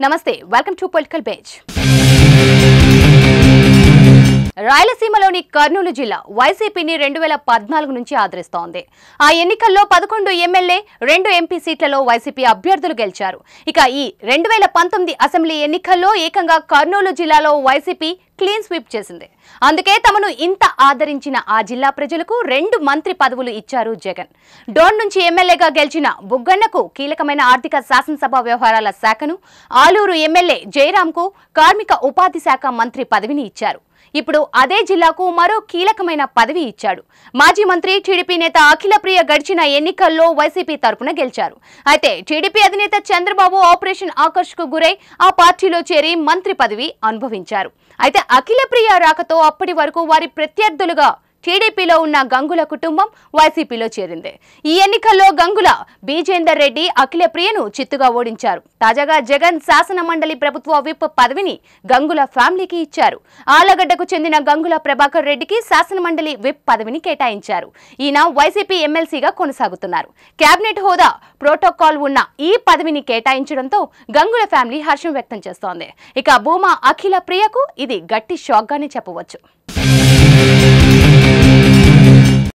నమస్తే welcome to political page రాయలసీమలోని కర్నూలు జిల్లా వైసీపీని రెండు వేల పద్నాలుగు నుంచి ఆదరిస్తోంది. ఆ ఎన్నికల్లో పదకొండు ఎమ్మెల్యే రెండు ఎంపీ సీట్లలో వైసీపీ అభ్యర్థులు గెలిచారు. ఇక ఈ రెండు వేల పంతొమ్మిది అసెంబ్లీ ఎన్నికల్లో ఏకంగా కర్నూలు జిల్లాలో వైసీపీ క్లీన్ స్వీప్ చేసింది. అందుకే తమను ఇంత ఆదరించిన ఆ జిల్లా ప్రజలకు రెండు మంత్రి పదవులు ఇచ్చారు జగన్. డోన్ నుంచి ఎమ్మెల్యేగా గెలిచిన బుగ్గన్నకు కీలకమైన ఆర్థిక శాసనసభ వ్యవహారాల శాఖను ఆలూరు ఎమ్మెల్యే జయరాంకు కార్మిక ఉపాధి శాఖ మంత్రి పదవిని ఇచ్చారు. ఇప్పుడు అదే జిల్లాకు మరో కీలకమైన పదవి ఇచ్చాడు. మాజీ మంత్రి టీడీపీ నేత అఖిలప్రియ గడిచిన ఎన్నికల్లో వైసీపీ తరపున గెలిచారు. అయితే టీడీపీ అధినేత చంద్రబాబు ఆపరేషన్ ఆకర్ష్కు గురై ఆ పార్టీలో చేరి మంత్రి పదవి అనుభవించారు. అయితే అఖిలప్రియ రాకతో అప్పటి వరకు వారి ప్రత్యర్థులుగా టీడీపీలో ఉన్న గంగుల కుటుంబం వైసీపీలో చేరింది. ఈ ఎన్నికల్లో గంగుల బీజేందర్ రెడ్డి అఖిల ప్రియను చిత్తుగా ఓడించారు. తాజాగా జగన్ శాసన మండలి ప్రభుత్వ విప్ పదవిని గంగుల ఫ్యామిలీకి ఇచ్చారు. ఆలగడ్డకు చెందిన గంగుల ప్రభాకర్ రెడ్డికి శాసన మండలి విప్ పదవిని కేటాయించారు. ఈయన వైసీపీ ఎమ్మెల్సీగా కొనసాగుతున్నారు. కేబినెట్ హోదా ప్రోటోకాల్ ఉన్న ఈ పదవిని కేటాయించడంతో గంగుల ఫ్యామిలీ హర్షం వ్యక్తం చేస్తోంది. ఇక భూమా అఖిల ప్రియకు ఇది గట్టి షాక్ గానే చెప్పవచ్చు.